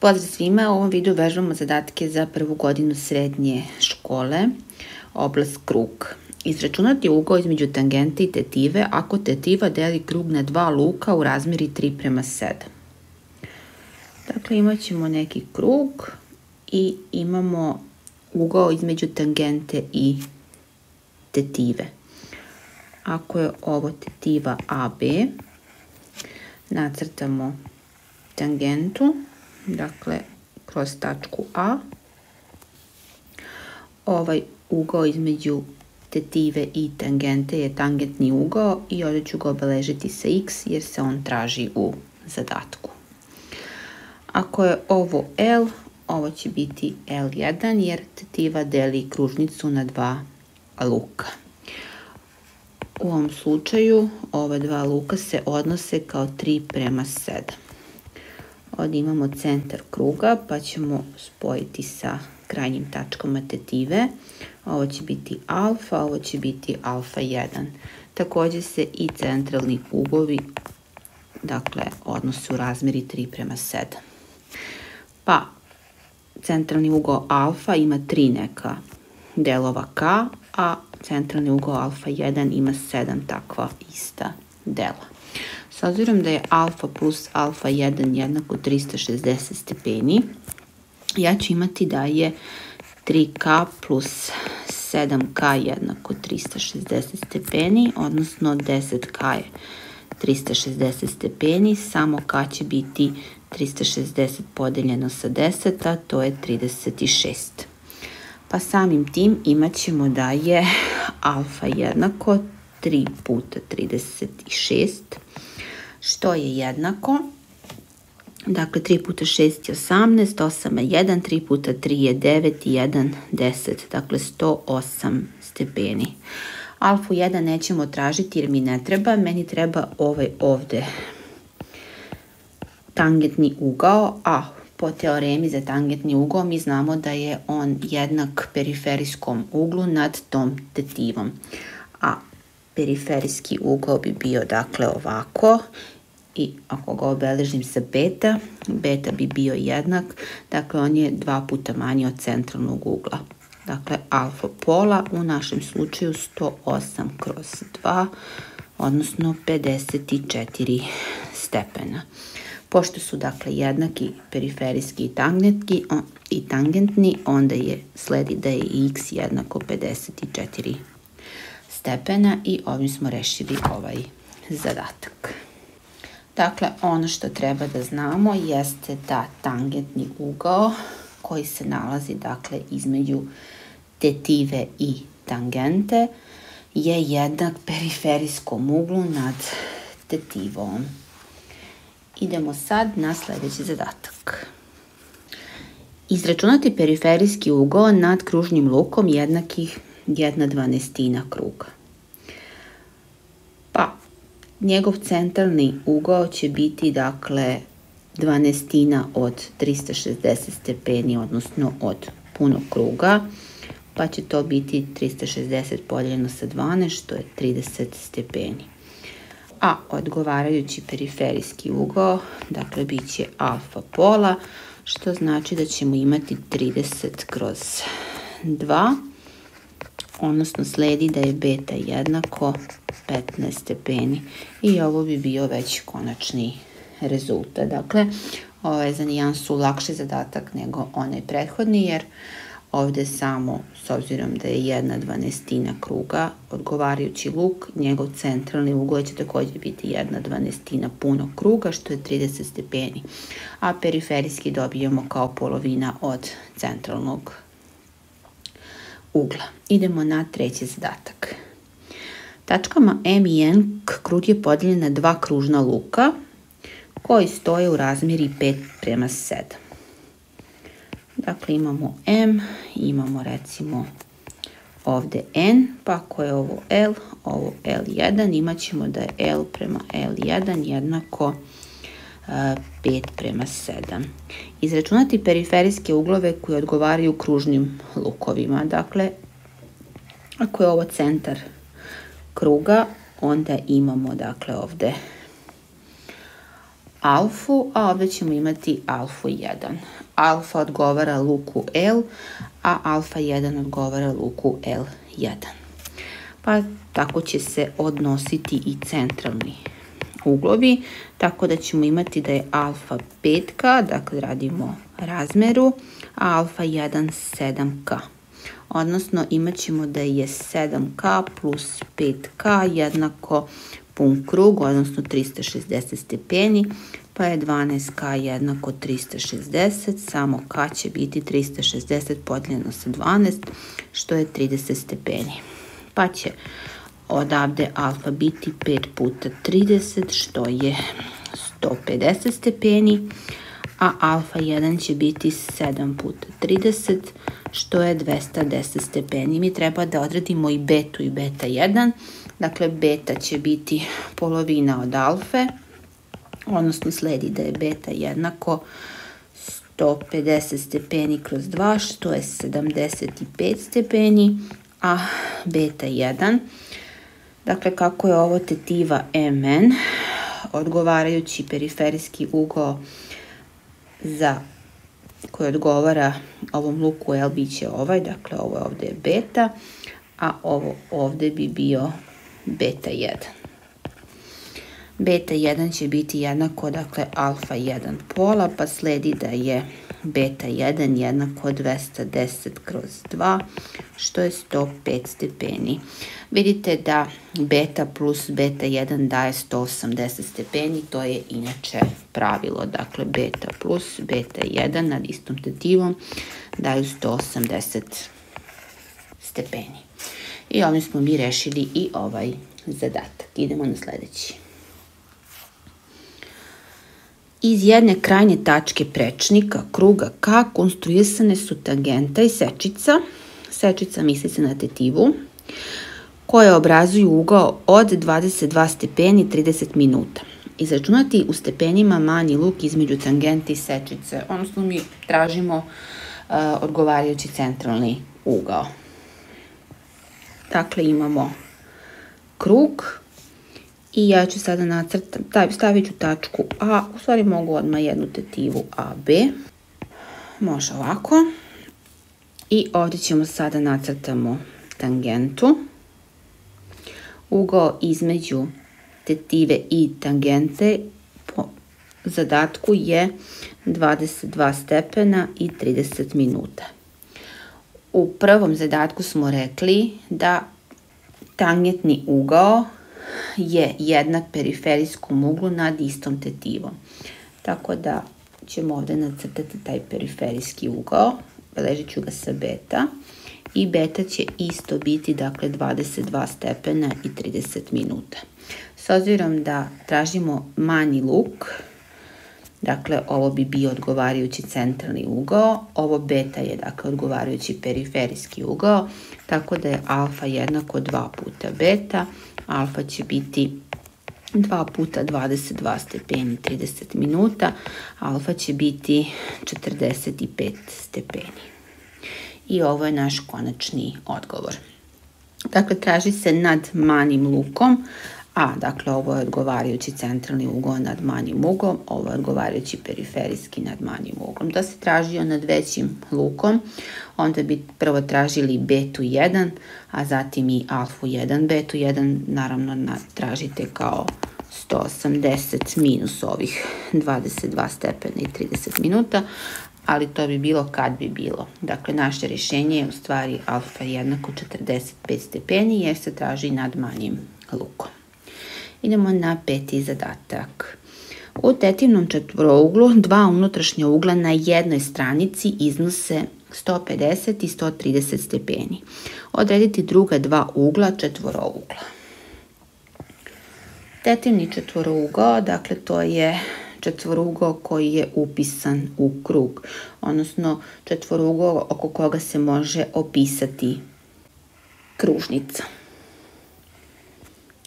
Pozdrav svima, u ovom videu vežbamo zadatke za prvu godinu srednje škole, oblast krug. Izračunati ugao između tangente i tetive ako tetiva deli krug na dva luka u razmeri 3 prema 7. Dakle, imat ćemo neki krug i imamo ugao između tangente i tetive. Ako je ovo tetiva AB, nacrtamo tangentu, dakle kroz tačku A. Ovaj ugao između tetive i tangente je tangentni ugao i ovdje ću ga obeležiti sa x jer se on traži u zadatku. Ako je ovo L, ovo će biti L1 jer tetiva deli kružnicu na dva luka. U ovom slučaju ova dva luka se odnose kao 3 prema 7. Ovdje imamo centar kruga pa ćemo spojiti sa krajnjim tačkama tetive. Ovo će biti alfa, ovo će biti alfa 1. Također se i centralni ugovi dakle, odnose u razmeri 3 prema 7. Pa, centralni ugao alfa ima tri neka delova k, a centralni ugao alfa 1 ima 7 takva ista dela. S obzirom da je alfa plus alfa 1 jednako 360 stepeni, ja ću imati da je 3k plus 7k jednako 360 stepeni, odnosno 10k je 360 stepeni, samo k će biti 360 podeljeno sa 10, a to je 36. Pa samim tim imat ćemo da je alfa jednako 3 puta 36 što je jednako, dakle 3 puta 6 je 18, 8 je 1, 3 puta 3 je 9 i 1 10, dakle 108 stepeni. Alfu 1 nećemo tražiti jer mi ne treba, meni treba ovaj ovde tangentni ugao, a po teoremi za tangentni ugao mi znamo da je on jednak periferijskom uglu nad tom tetivom. A periferijski ugao bi bio dakle ovako i ako ga obeležim sa beta, beta bi bio jednak, dakle on je dva puta manji od centralnog ugla. Dakle, alfa pola u našem slučaju 108 kroz 2, odnosno 54 stepena. Pošto su dakle jednaki periferijski i tangentni, i tangentni onda je sledi da je x jednako 54 stepena i ovim smo rešili ovaj zadatak. Dakle, ono što treba da znamo jeste da tangentni ugao koji se nalazi dakle između tetive i tangente je jednak periferijskom uglu nad tetivom. Idemo sad na sledeći zadatak. Izračunati periferijski ugao nad kružnim lukom jednakih jedna dvanestina kruga. Njegov centralni ugao će biti, dakle, dvanestina od 360 stepeni, odnosno od punog kruga, pa će to biti 360 podijeljeno sa 12, što je 30 stepeni. A odgovarajući periferijski ugao, dakle, bit će alfa pola, što znači da ćemo imati 30 kroz 2, odnosno sledi da je beta jednako 15 stepeni i ovo bi bio već konačni rezultat. Dakle, ovo je za nijansu lakši zadatak nego onaj prethodni jer ovde samo, s obzirom da je jedna dvanestina kruga, odgovarajući luk, njegov centralni ugoj će takođe biti jedna dvanestina punog kruga, što je 30 stepeni, a periferijski dobijamo kao polovina od centralnog ugla. Idemo na treći zadatak. Tačkama M i N krug je podeljen na dva kružna luka koji stoje u razmjeri 5 prema 7. Dakle, imamo M, imamo recimo ovde N, pa ako je ovo L, ovo L1, imat ćemo da je L prema L1 jednako 5 prema 7. Izračunati periferijske uglove koji odgovaraju kružnim lukovima. Dakle, ako je ovo centar kruga, onda imamo dakle ovde alfu, a ovdje ćemo imati alfu 1. Alfa odgovara luku L, a alfa 1 odgovara luku L1. Pa tako će se odnositi i centralni uglovi, tako da ćemo imati da je alfa 5K, dakle radimo razmeru, a alfa 1 7K. Odnosno imat ćemo da je 7K plus 5K jednako pun krug, odnosno 360 stepeni, pa je 12K jednako 360, samo K će biti 360 podijeljeno sa 12, što je 30 stepeni. Pa će odavde alfa biti 5 puta 30, što je 150 stepeni, a alfa 1 će biti 7 puta 30, što je 210 stepeni. Mi treba da odredimo i betu i beta 1. Dakle, beta će biti polovina od alfe, odnosno sledi da je beta jednako 150 stepeni kroz 2, što je 75 stepeni, a beta 1 Dakle, kako je ovo tetiva MN, odgovarajući periferijski ugao za koji odgovara ovom luku L bit će ovaj, dakle ovo ovdje je beta, a ovo ovdje bi bio beta 1. Beta 1 će biti jednako, dakle alfa 1 pola, pa sledi da je beta 1 jednako 210 kroz 2, što je 105 stepeni. Vidite da beta plus beta 1 daje 180 stepeni, to je inače pravilo. Dakle, beta plus beta 1 nad istom tetivom daju 180 stepeni. I ovim smo mi rešili i ovaj zadatak. Idemo na sljedeći. Iz jedne krajnje tačke prečnika kruga K konstruisane su tangenta i sečica. Sečica misli se na tetivu koje obrazuju ugao od 22 stepeni 30 minuta. Izračunati u stepenima manji luk između tangente i sečice, odnosno mi tražimo uh, odgovarajući centralni ugao. Dakle, imamo krug i ja ću sada nacrtati, stavit ću tačku A, u stvari mogu odmah jednu tetivu AB. Može ovako. I ovdje ćemo sada nacrtamo tangentu ugao između tetive i tangente po zadatku je 22 stepena i 30 minuta. U prvom zadatku smo rekli da tangentni ugao je jednak periferijskom uglu nad istom tetivom. Tako da ćemo ovdje nacrtati taj periferijski ugao, ležit ću ga sa beta i beta će isto biti dakle 22 stepena i 30 minuta. S obzirom da tražimo manji luk, dakle ovo bi bio odgovarajući centralni ugao, ovo beta je dakle odgovarajući periferijski ugao, tako da je alfa jednako 2 puta beta, alfa će biti 2 puta 22 stepeni 30 minuta, alfa će biti 45 stepeni i ovo je naš konačni odgovor. Dakle, traži se nad manjim lukom, a dakle ovo je odgovarajući centralni ugao nad manjim uglom, ovo je odgovarajući periferijski nad manjim uglom. Da se tražio nad većim lukom, onda bi prvo tražili betu 1, a zatim i alfu 1. Betu 1 naravno tražite kao 180 minus ovih 22 stepena i 30 minuta, ali to bi bilo kad bi bilo. Dakle, naše rješenje je u stvari alfa jednako 45 stepeni jer se traži nad manjim lukom. Idemo na peti zadatak. U tetivnom četvrouglu dva unutrašnja ugla na jednoj stranici iznose 150 i 130 stepeni. Odrediti druga dva ugla četvorougla. Tetivni četvorougao, dakle to je četvorugao koji je upisan u krug, odnosno četvorugao oko koga se može opisati kružnica.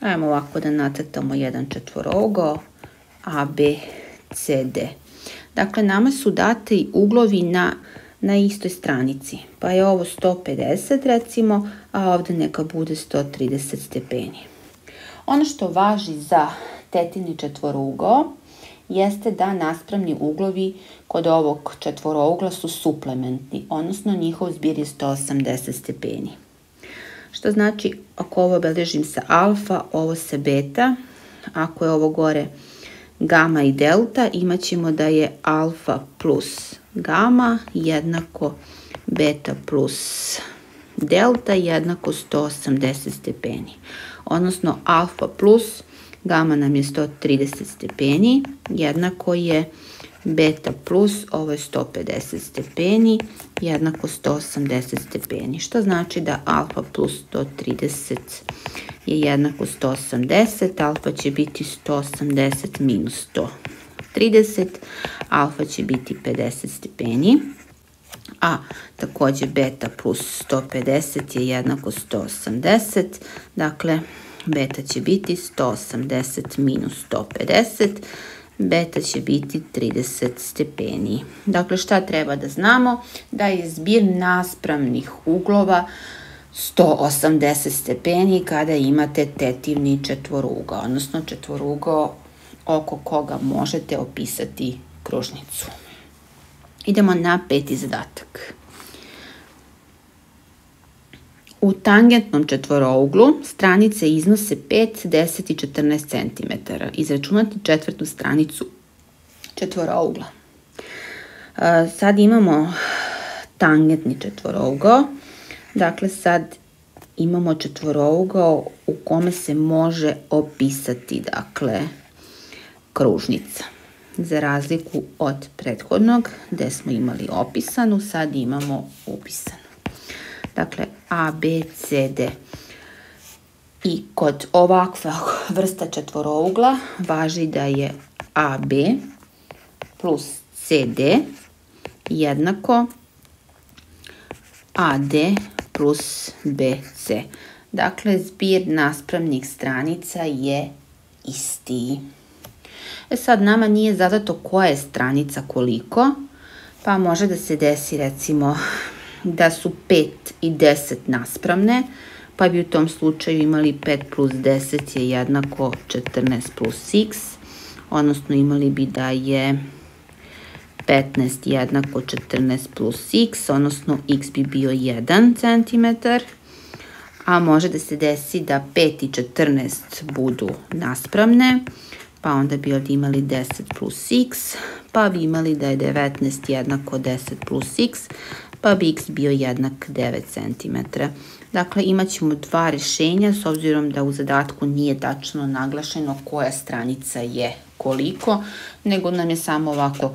Ajmo ovako da nacrtamo jedan četvorugao A, B, C, D. Dakle, nama su dati uglovi na, na istoj stranici. Pa je ovo 150 recimo, a ovdje neka bude 130 stepeni. Ono što važi za tetini četvorugao jeste da naspravni uglovi kod ovog četvorougla su suplementni, odnosno njihov zbir je 180 stepeni. Što znači, ako ovo obeležim sa alfa, ovo sa beta, ako je ovo gore gama i delta, imat ćemo da je alfa plus gama jednako beta plus delta jednako 180 stepeni. Odnosno alfa plus gama nam je 130 stepeni, jednako je beta plus, ovo je 150 stepeni, jednako 180 stepeni, što znači da alfa plus 130 je jednako 180, alfa će biti 180 minus 130, alfa će biti 50 stepeni, a takođe beta plus 150 je jednako 180, dakle beta će biti 180 minus 150, beta će biti 30 stepeni. Dakle, šta treba da znamo? Da je zbir naspravnih uglova 180 stepeni kada imate tetivni četvoruga, odnosno četvorugo oko koga možete opisati kružnicu. Idemo na peti zadatak. U tangentnom četvorouglu stranice iznose 5, 10 i 14 cm. Izračunati četvrtu stranicu četvorougla. Sad imamo tangentni četvorougao. Dakle, sad imamo četvorougao u kome se može opisati, dakle, kružnica. Za razliku od prethodnog, gde smo imali opisanu, sad imamo upisanu. Dakle, A, B, C, D. I kod ovakva vrsta četvorougla važi da je AB plus CD jednako AD plus BC. Dakle, zbir naspravnih stranica je isti. E sad, nama nije zadato koja je stranica koliko, pa može da se desi recimo da su 5 i 10 naspravne, pa bi u tom slučaju imali 5 plus 10 je jednako 14 plus x, odnosno imali bi da je 15 jednako 14 plus x, odnosno x bi bio 1 cm, a može da se desi da 5 i 14 budu naspravne, pa onda bi ovdje imali 10 plus x, pa bi imali da je 19 jednako 10 plus x, pa bi x bio jednak 9 cm. Dakle, imat ćemo dva rešenja s obzirom da u zadatku nije tačno naglašeno koja stranica je koliko, nego nam je samo ovako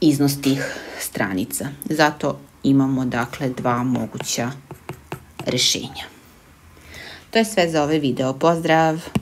iznos tih stranica. Zato imamo dakle dva moguća rešenja. To je sve za ovaj video. Pozdrav!